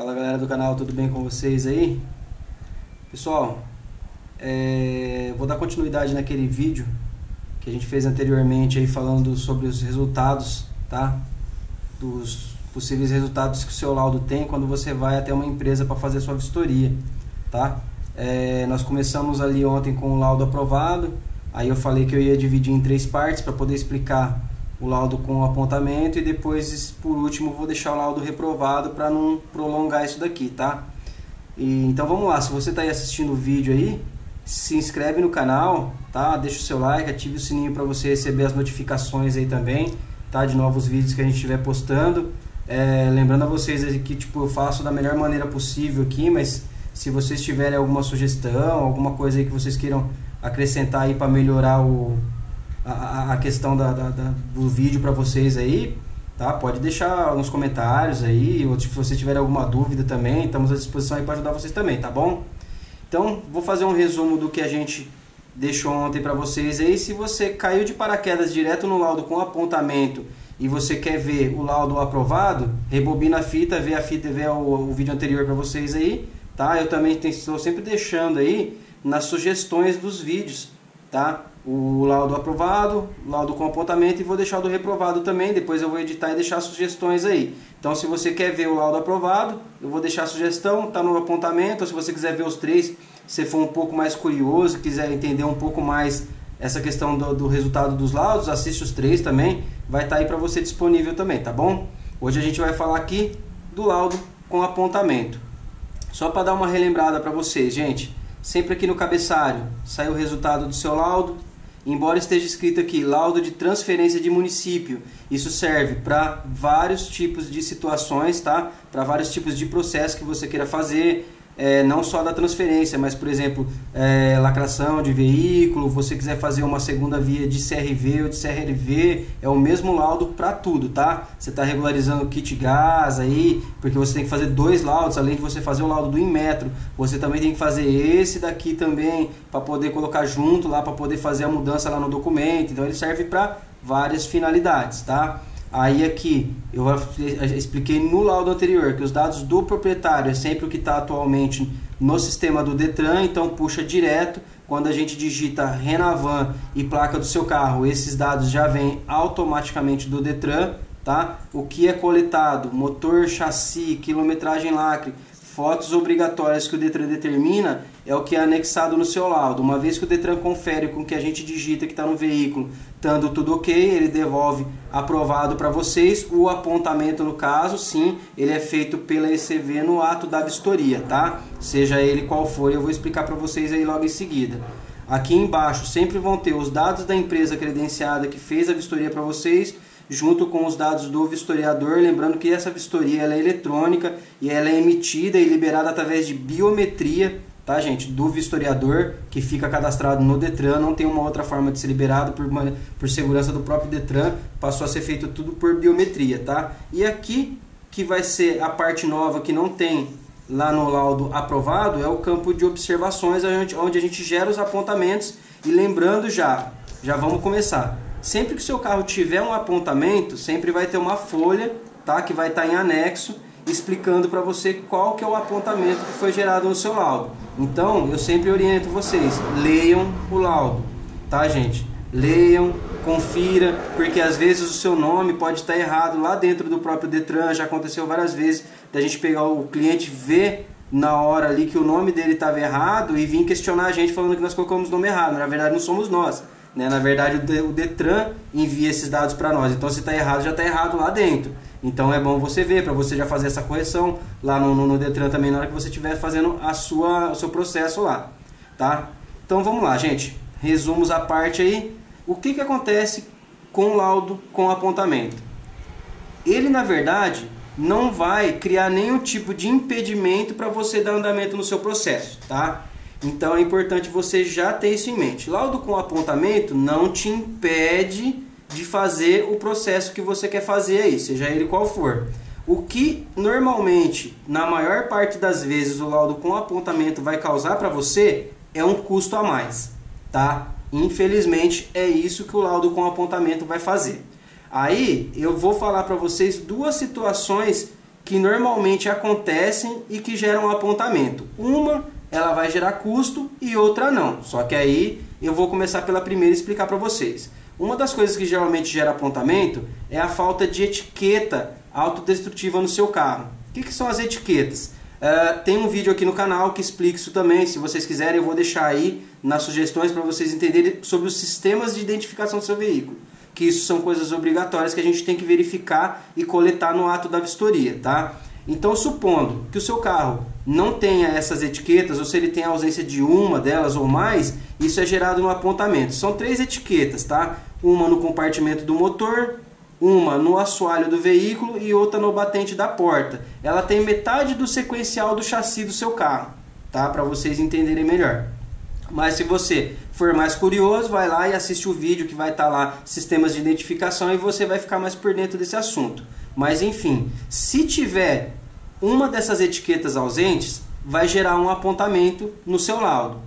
Fala galera do canal, tudo bem com vocês aí? Pessoal, é, vou dar continuidade naquele vídeo que a gente fez anteriormente aí falando sobre os resultados, tá? Dos possíveis resultados que o seu laudo tem quando você vai até uma empresa para fazer sua vistoria, tá? É, nós começamos ali ontem com o laudo aprovado, aí eu falei que eu ia dividir em três partes para poder explicar o laudo com apontamento e depois, por último, vou deixar o laudo reprovado para não prolongar isso daqui, tá? E, então vamos lá, se você está aí assistindo o vídeo aí, se inscreve no canal, tá? Deixa o seu like, ative o sininho para você receber as notificações aí também, tá? De novos vídeos que a gente estiver postando. É, lembrando a vocês que tipo, eu faço da melhor maneira possível aqui, mas se vocês tiverem alguma sugestão, alguma coisa aí que vocês queiram acrescentar aí para melhorar o, a, a questão da, da, da, do vídeo para vocês aí, tá? Pode deixar nos comentários aí, ou se você tiver alguma dúvida também, estamos à disposição aí para ajudar vocês também, tá bom? Então, vou fazer um resumo do que a gente deixou ontem para vocês aí. Se você caiu de paraquedas direto no laudo com apontamento e você quer ver o laudo aprovado, rebobina a fita, vê a fita, vê o, o vídeo anterior para vocês aí, tá? Eu também estou sempre deixando aí nas sugestões dos vídeos, tá? O laudo aprovado, laudo com apontamento e vou deixar o do reprovado também, depois eu vou editar e deixar sugestões aí. Então se você quer ver o laudo aprovado, eu vou deixar a sugestão, está no apontamento, ou se você quiser ver os três, se for um pouco mais curioso, quiser entender um pouco mais essa questão do, do resultado dos laudos, assiste os três também, vai estar tá aí para você disponível também, tá bom? Hoje a gente vai falar aqui do laudo com apontamento. Só para dar uma relembrada para vocês, gente, sempre aqui no cabeçalho sai o resultado do seu laudo, Embora esteja escrito aqui laudo de transferência de município, isso serve para vários tipos de situações, tá? Para vários tipos de processo que você queira fazer, é, não só da transferência, mas por exemplo, é, lacração de veículo, você quiser fazer uma segunda via de CRV ou de CRV, é o mesmo laudo para tudo, tá? Você está regularizando o kit gás aí, porque você tem que fazer dois laudos, além de você fazer o laudo do Inmetro, você também tem que fazer esse daqui também para poder colocar junto lá, para poder fazer a mudança lá no documento. Então ele serve para várias finalidades, tá? Aí aqui eu expliquei no laudo anterior que os dados do proprietário é sempre o que está atualmente no sistema do Detran, então puxa direto. Quando a gente digita Renavan e placa do seu carro, esses dados já vêm automaticamente do Detran, tá? O que é coletado, motor, chassi, quilometragem lacre, fotos obrigatórias que o Detran determina é o que é anexado no seu laudo. Uma vez que o Detran confere com o que a gente digita que está no veículo, estando tudo ok, ele devolve aprovado para vocês. O apontamento, no caso, sim, ele é feito pela ECV no ato da vistoria, tá? Seja ele qual for, eu vou explicar para vocês aí logo em seguida. Aqui embaixo sempre vão ter os dados da empresa credenciada que fez a vistoria para vocês junto com os dados do vistoriador, lembrando que essa vistoria ela é eletrônica e ela é emitida e liberada através de biometria, tá gente, do vistoriador que fica cadastrado no Detran, não tem uma outra forma de ser liberado por, por segurança do próprio Detran, passou a ser feito tudo por biometria, tá? E aqui que vai ser a parte nova que não tem lá no laudo aprovado é o campo de observações onde a gente gera os apontamentos. E lembrando já, já vamos começar. Sempre que o seu carro tiver um apontamento, sempre vai ter uma folha, tá? Que vai estar tá em anexo, explicando para você qual que é o apontamento que foi gerado no seu laudo. Então, eu sempre oriento vocês, leiam o laudo, tá, gente? Leiam, confira, porque às vezes o seu nome pode estar errado lá dentro do próprio Detran, já aconteceu várias vezes da gente pegar o cliente ver na hora ali que o nome dele estava errado e vir questionar a gente falando que nós colocamos o nome errado. Na verdade, não somos nós. Né? Na verdade, o Detran envia esses dados para nós. Então, se está errado, já está errado lá dentro. Então, é bom você ver, para você já fazer essa correção lá no, no, no, Detran também, na hora que você estiver fazendo a sua, o seu processo lá. Tá? Então, vamos lá, gente. Resumos a parte aí. O que, que acontece com o laudo com apontamento? Ele, na verdade, não vai criar nenhum tipo de impedimento para você dar andamento no seu processo, tá? Então é importante você já ter isso em mente. Laudo com apontamento não te impede de fazer o processo que você quer fazer aí, seja ele qual for. O que normalmente, na maior parte das vezes, o laudo com apontamento vai causar para você é um custo a mais, tá? Infelizmente é isso que o laudo com apontamento vai fazer. Aí eu vou falar para vocês duas situações que normalmente acontecem e que geram apontamento. Uma ela vai gerar custo e outra não. Só que aí eu vou começar pela primeira e explicar para vocês. Uma das coisas que geralmente gera apontamento é a falta de etiqueta autodestrutiva no seu carro. O que, que são as etiquetas? Uh, tem um vídeo aqui no canal que explica isso também. Se vocês quiserem, eu vou deixar aí nas sugestões para vocês entenderem sobre os sistemas de identificação do seu veículo. Que isso são coisas obrigatórias que a gente tem que verificar e coletar no ato da vistoria, tá? Então, supondo que o seu carro não tenha essas etiquetas, ou se ele tem a ausência de uma delas ou mais, isso é gerado no apontamento. São três etiquetas, tá? Uma no compartimento do motor, uma no assoalho do veículo e outra no batente da porta. Ela tem metade do sequencial do chassi do seu carro, tá? Para vocês entenderem melhor. Mas se você for mais curioso, vai lá e assiste o vídeo que vai estar tá lá, sistemas de identificação, e você vai ficar mais por dentro desse assunto. Mas enfim, se tiver uma dessas etiquetas ausentes, vai gerar um apontamento no seu laudo.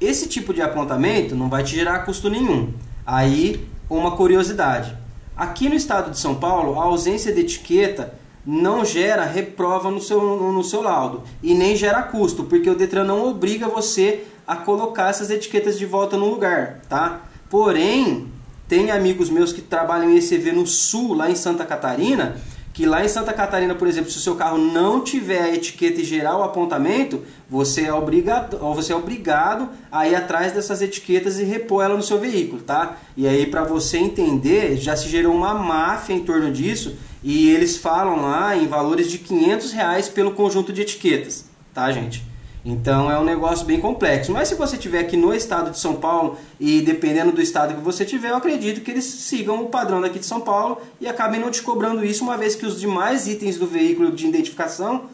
Esse tipo de apontamento não vai te gerar custo nenhum. Aí, uma curiosidade. Aqui no estado de São Paulo, a ausência de etiqueta não gera reprova no seu, no seu laudo e nem gera custo, porque o Detran não obriga você a colocar essas etiquetas de volta no lugar, tá? Porém, tem amigos meus que trabalham em ECV no sul, lá em Santa Catarina, que lá em Santa Catarina, por exemplo, se o seu carro não tiver a etiqueta e gerar o apontamento, você é obrigado, você é obrigado a ir atrás dessas etiquetas e repor ela no seu veículo, tá? E aí para você entender, já se gerou uma máfia em torno disso e eles falam lá em valores de 500 reais pelo conjunto de etiquetas, tá, gente? Então é um negócio bem complexo. Mas se você tiver aqui no estado de São Paulo e dependendo do estado que você tiver, eu acredito que eles sigam o padrão daqui de São Paulo e acabem não te cobrando isso, uma vez que os demais itens do veículo de identificação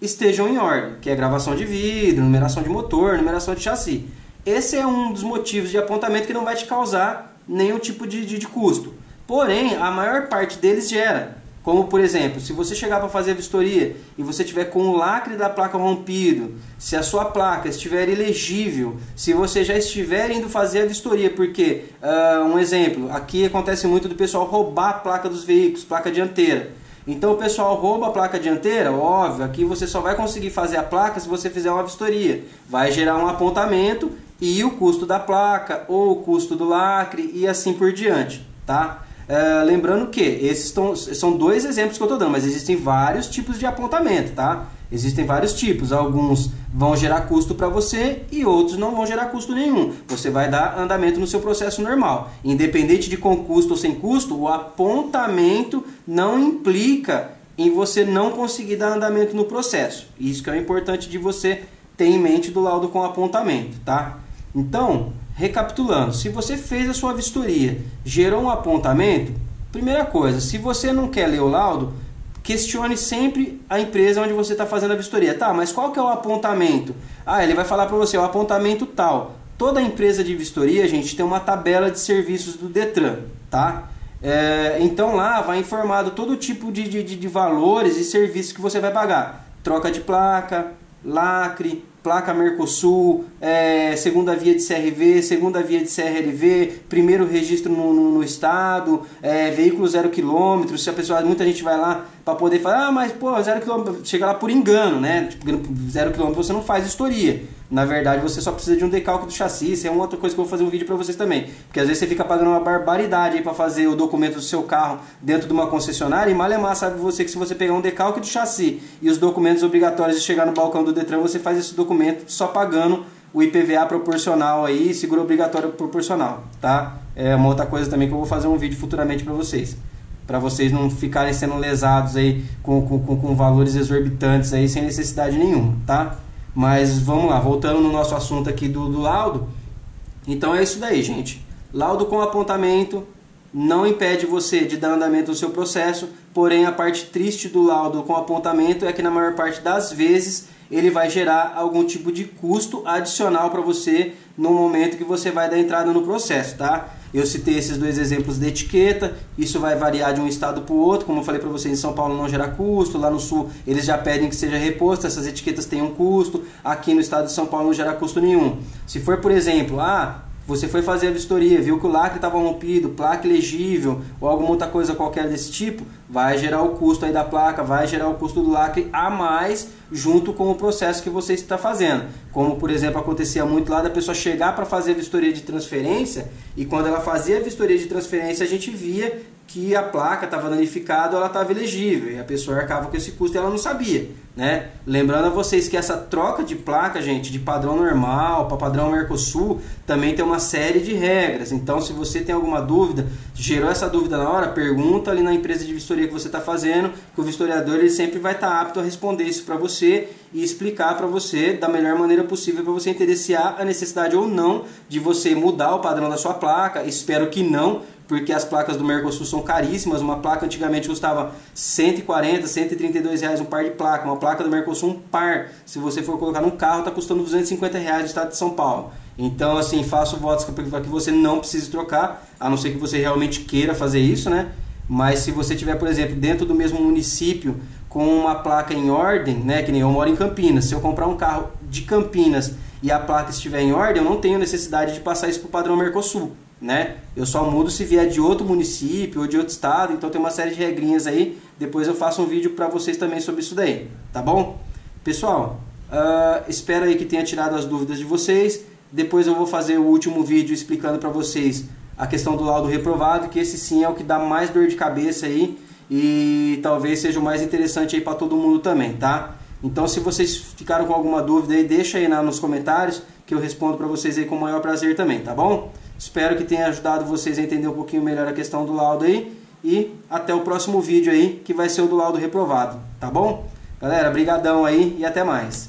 estejam em ordem, que é gravação de vidro, numeração de motor, numeração de chassi. Esse é um dos motivos de apontamento que não vai te causar nenhum tipo de, de, de custo. Porém, a maior parte deles gera. Como, por exemplo, se você chegar para fazer a vistoria e você tiver com o lacre da placa rompido, se a sua placa estiver ilegível, se você já estiver indo fazer a vistoria, porque, uh, um exemplo, aqui acontece muito do pessoal roubar a placa dos veículos, placa dianteira. Então o pessoal rouba a placa dianteira, óbvio, aqui você só vai conseguir fazer a placa se você fizer uma vistoria. Vai gerar um apontamento e o custo da placa, ou o custo do lacre e assim por diante, tá? Uh, lembrando que esses tão, são dois exemplos que eu estou dando, mas existem vários tipos de apontamento, tá? Existem vários tipos. Alguns vão gerar custo para você e outros não vão gerar custo nenhum. Você vai dar andamento no seu processo normal. Independente de com custo ou sem custo, o apontamento não implica em você não conseguir dar andamento no processo. Isso que é importante de você ter em mente do laudo com apontamento, tá? Então, recapitulando, se você fez a sua vistoria, gerou um apontamento, primeira coisa, se você não quer ler o laudo, questione sempre a empresa onde você está fazendo a vistoria. Tá, mas qual que é o apontamento? Ah, ele vai falar para você, o apontamento tal. Toda empresa de vistoria, gente, tem uma tabela de serviços do Detran, tá? É, então lá vai informado todo tipo de, de, de valores e serviços que você vai pagar. Troca de placa, lacre, placa Mercosul, é, segunda via de CRV, segunda via de CRLV, primeiro registro no, no, no estado, é, veículo zero quilômetro, se a pessoa, muita gente vai lá para poder falar, ah, mas pô, zero quilômetro, chega lá por engano, né? Tipo, zero quilômetro você não faz vistoria. Na verdade, você só precisa de um decalque do chassi. Isso é uma outra coisa que eu vou fazer um vídeo para vocês também. Porque às vezes você fica pagando uma barbaridade para fazer o documento do seu carro dentro de uma concessionária e malemar sabe você que se você pegar um decalque do chassi e os documentos obrigatórios e chegar no balcão do Detran, você faz esse documento só pagando o IPVA proporcional aí, seguro obrigatório proporcional, tá? É uma outra coisa também que eu vou fazer um vídeo futuramente para vocês para vocês não ficarem sendo lesados aí com, com, com, valores exorbitantes aí sem necessidade nenhuma, tá? Mas vamos lá, voltando no nosso assunto aqui do, do laudo. Então é isso daí, gente. Laudo com apontamento não impede você de dar andamento no seu processo, porém a parte triste do laudo com apontamento é que na maior parte das vezes ele vai gerar algum tipo de custo adicional para você no momento que você vai dar entrada no processo, tá? Eu citei esses dois exemplos de etiqueta, isso vai variar de um estado para o outro, como eu falei para vocês, em São Paulo não gera custo, lá no Sul eles já pedem que seja reposto, essas etiquetas têm um custo, aqui no estado de São Paulo não gera custo nenhum. Se for, por exemplo, ah, Você foi fazer a vistoria, viu que o lacre estava rompido, placa elegível ou alguma outra coisa qualquer desse tipo, vai gerar o custo aí da placa, vai gerar o custo do lacre a mais junto com o processo que você está fazendo. Como, por exemplo, acontecia muito lá da pessoa chegar para fazer a vistoria de transferência e quando ela fazia a vistoria de transferência a gente via que a placa estava danificada ela estava elegível e a pessoa arcava com esse custo e ela não sabia. Né? Lembrando a vocês que essa troca de placa, gente, de padrão normal para padrão Mercosul, também tem uma série de regras. Então, se você tem alguma dúvida, gerou essa dúvida na hora, pergunta ali na empresa de vistoria que você está fazendo, que o vistoriador ele sempre vai estar tá apto a responder isso para você e explicar para você da melhor maneira possível para você entender se há a necessidade ou não de você mudar o padrão da sua placa. Espero que não, porque as placas do Mercosul são caríssimas. Uma placa antigamente custava 140, 132 reais um par de placa. Uma placa do Mercosul um par, se você for colocar num carro, está custando 250 reais no estado de São Paulo. Então, assim, faço votos para que você não precise trocar, a não ser que você realmente queira fazer isso, né? Mas se você tiver, por exemplo, dentro do mesmo município com uma placa em ordem, né, que nem eu moro em Campinas, se eu comprar um carro de Campinas e a placa estiver em ordem, eu não tenho necessidade de passar isso para o padrão Mercosul né? Eu só mudo se vier de outro município ou de outro estado, então tem uma série de regrinhas aí. Depois eu faço um vídeo para vocês também sobre isso daí, tá bom? Pessoal, uh, espero aí que tenha tirado as dúvidas de vocês. Depois eu vou fazer o último vídeo explicando para vocês a questão do laudo reprovado, que esse sim é o que dá mais dor de cabeça aí e talvez seja o mais interessante aí para todo mundo também, tá? Então se vocês ficaram com alguma dúvida aí, deixa aí nos comentários que eu respondo para vocês aí com o maior prazer também, tá bom? Espero que tenha ajudado vocês a entender um pouquinho melhor a questão do laudo aí. E até o próximo vídeo aí, que vai ser o do laudo reprovado, tá bom? Galera, brigadão aí e até mais.